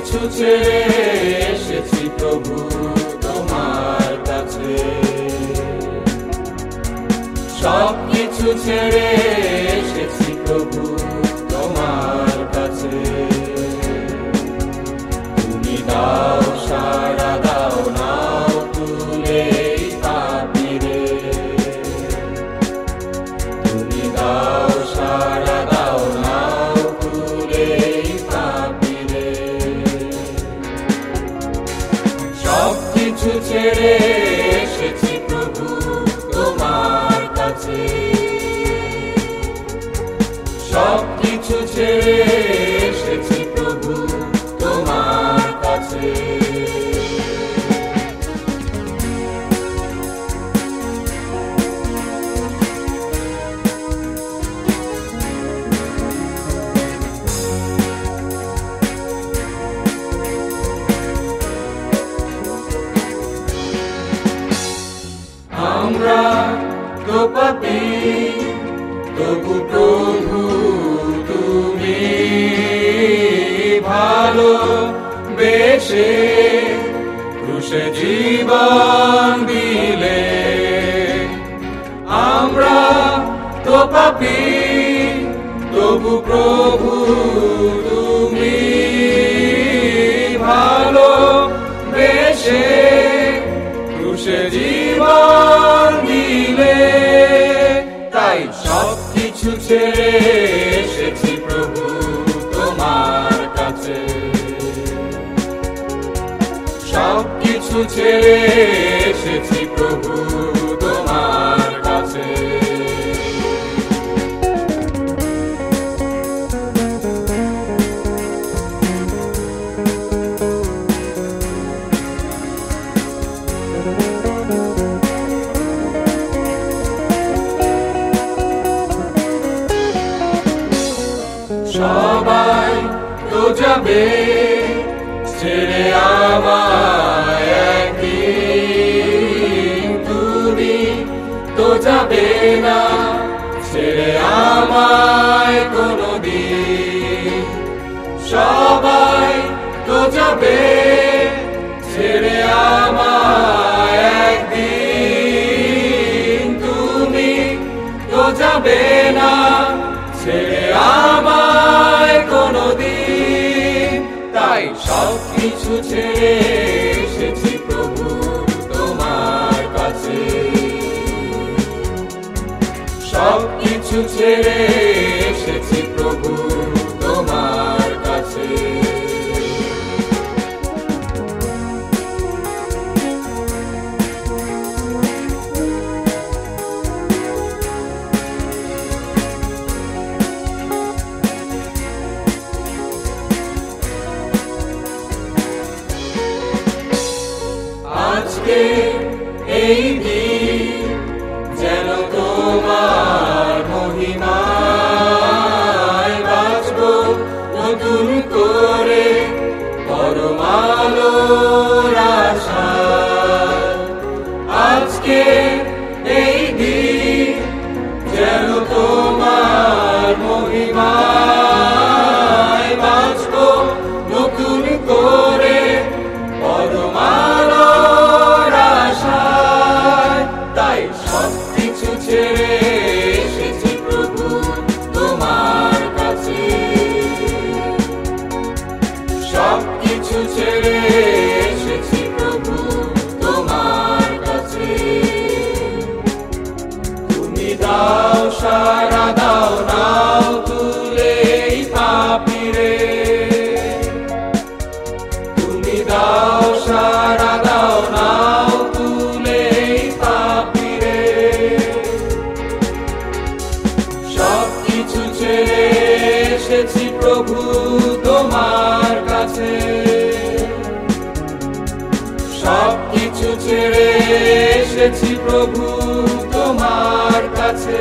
কিছু ছেড়ে এসেছি প্রভু তোমার কাছে। সব কিছু ছেড়ে ছেড়ে এসেছি প্রভু তোমার কাছে। সব কিছু ছেড়ে এসেছি প্রভু তোমার কাছে। পাপি তবু প্রভু তুমি ভালো বেশে জীবন দিলে। আমরা তো পাপি, তবু প্রভু তুমি ভালো বেশে, ক্রুশে জীবন কিছু ছেড়ে এসেছি প্রভু তোমার কাছে। সবাই তো যাবে। না, ছেড়ে আমায় কোনদিন। সবাই তো যাবে, ছেড়ে আমায় একদিন। তুমি তো যাবে না, ছেড়ে আমায় কোনদিন। তাই সব কিছু ছেড়ে এসেছি। সব কিছু ছেড়ে এসেছি প্রভু। ছেড়ে এসেছি প্রভু তোমার কাছে।